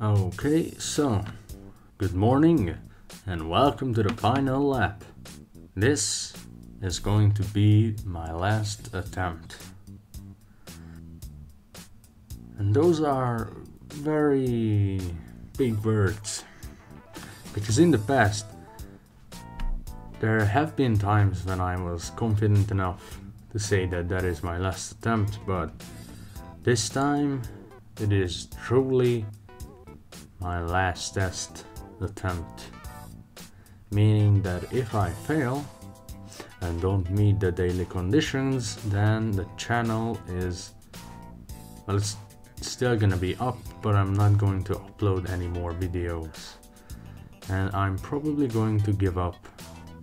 Okay, so good morning and welcome to the final lap. This is going to be my last attempt. And those are very big words because in the past there have been times when I was confident enough to say that that is my last attempt, but this time it is truly my last test attempt. Meaning that if I fail and don't meet the daily conditions, then the channel is well, it's still gonna be up, but I'm not going to upload any more videos. And I'm probably going to give up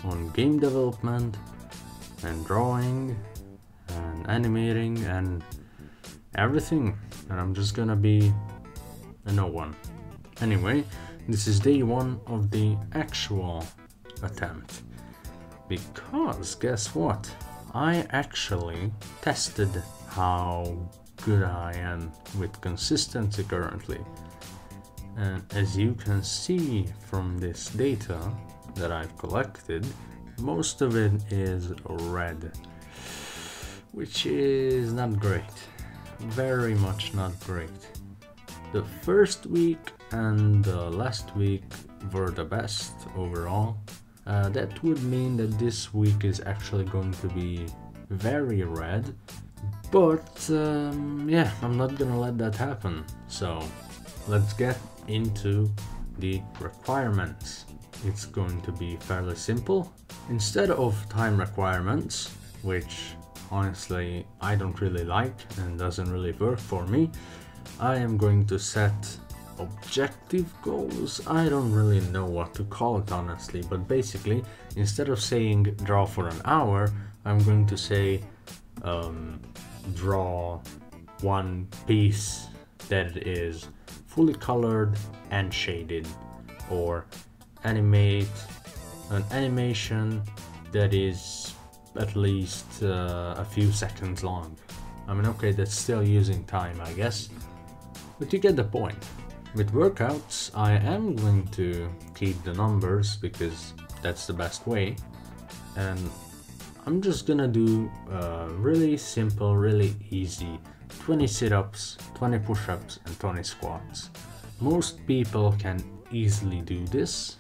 on game development and drawing and animating and everything and I'm just gonna be a no one. Anyway, this is day one of the actual attempt. Because guess what? I actually tested how good I am with consistency currently. And as you can see from this data that I've collected, most of it is red, which is not great. Very much not great. The first week and the last week were the best overall. Uh, that would mean that this week is actually going to be very red, but um, yeah, I'm not gonna let that happen. So let's get into the requirements. It's going to be fairly simple. Instead of time requirements, which honestly I don't really like and doesn't really work for me, I am going to set objective goals. I don't really know what to call it honestly, but basically, instead of saying draw for an hour, I'm going to say um, draw one piece that is fully colored and shaded, or animate an animation that is at least uh, a few seconds long. I mean, okay, that's still using time, I guess, but you get the point. With workouts, I am going to keep the numbers because that's the best way. And I'm just gonna do uh, really simple, really easy 20 sit ups, 20 push ups, and 20 squats. Most people can easily do this,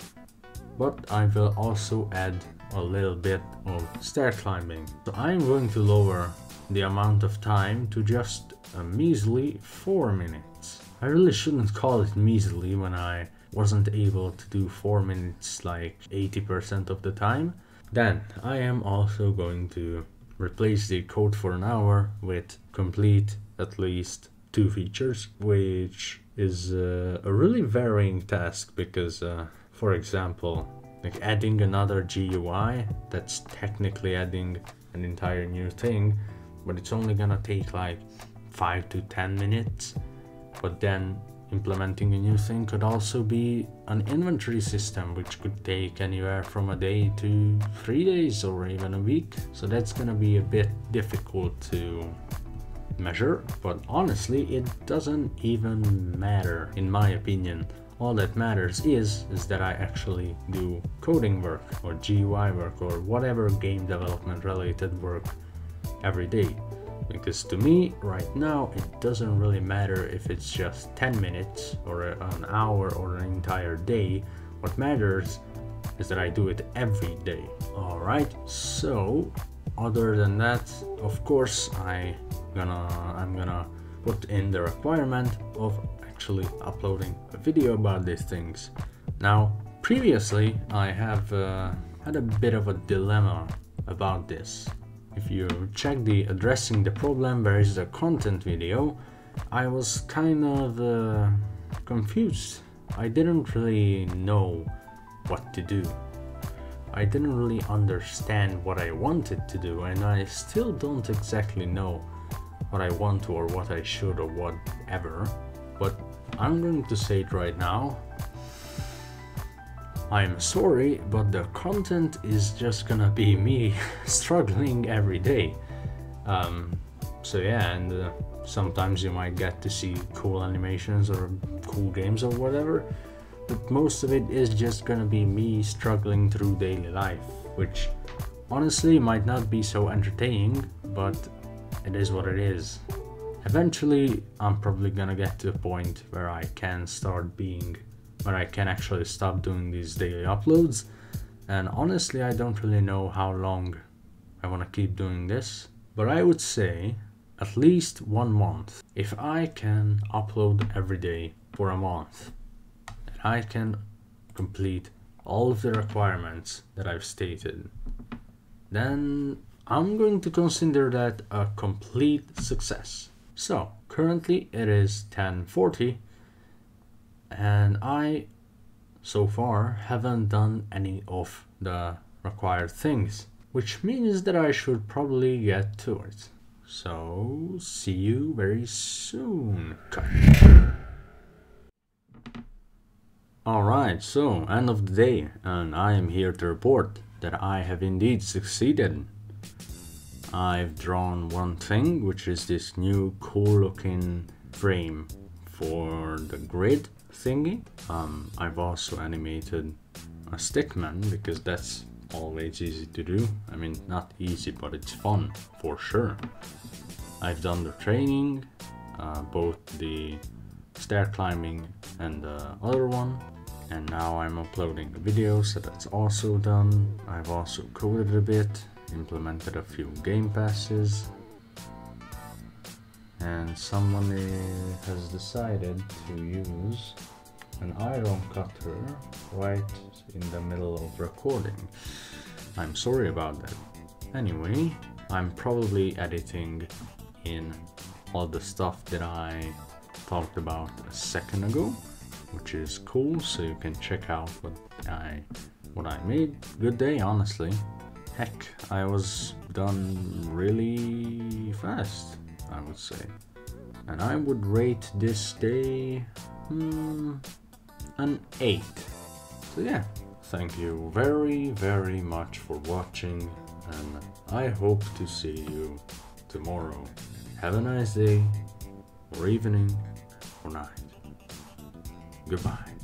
but I will also add a little bit of stair climbing. So I'm going to lower the amount of time to just a measly 4 minutes. I really shouldn't call it measly when I wasn't able to do 4 minutes like 80% of the time. Then I am also going to replace the code for an hour with complete at least two features, which is uh, a really varying task because, uh, for example, like adding another GUI, that's technically adding an entire new thing, but it's only gonna take like 5 to 10 minutes. But then implementing a new thing could also be an inventory system, which could take anywhere from a day to three days or even a week. So that's gonna be a bit difficult to measure, but honestly, it doesn't even matter in my opinion. All that matters is is that I actually do coding work or GUI work or whatever game development related work every day. Because to me, right now, it doesn't really matter if it's just 10 minutes or an hour or an entire day. What matters is that I do it every day. Alright, so other than that, of course, I gonna I'm gonna put in the requirement of actually uploading a video about these things. Now, previously, I have uh, had a bit of a dilemma about this. If you check the addressing the problem is the content video, I was kind of uh, confused. I didn't really know what to do. I didn't really understand what I wanted to do, and I still don't exactly know what I want to or what I should or whatever. But I'm going to say it right now. I'm sorry, but the content is just gonna be me struggling every day. Um, so yeah, and uh, sometimes you might get to see cool animations or cool games or whatever. But most of it is just gonna be me struggling through daily life, which honestly might not be so entertaining, but it is what it is. Eventually, I'm probably gonna get to a point where I can start being, where I can actually stop doing these daily uploads. And honestly, I don't really know how long I wanna keep doing this, but I would say at least one month. If I can upload every day for a month, and I can complete all of the requirements that I've stated, then I'm going to consider that a complete success. So currently it is 1040 and I so far haven't done any of the required things which means that I should probably get to it. So see you very soon. Alright, so end of the day and I am here to report that I have indeed succeeded I've drawn one thing, which is this new cool looking frame for the grid thingy. Um, I've also animated a stickman because that's always easy to do. I mean, not easy, but it's fun for sure. I've done the training, uh, both the stair climbing and the other one. And now I'm uploading the video, so that's also done. I've also coded a bit implemented a few game passes and someone has decided to use an iron cutter right in the middle of recording. I'm sorry about that. Anyway, I'm probably editing in all the stuff that I talked about a second ago, which is cool, so you can check out what I what I made. Good day, honestly. Heck, I was done really fast, I would say. And I would rate this day hmm, an 8. So yeah, thank you very very much for watching and I hope to see you tomorrow. Have a nice day, or evening, or night. Goodbye.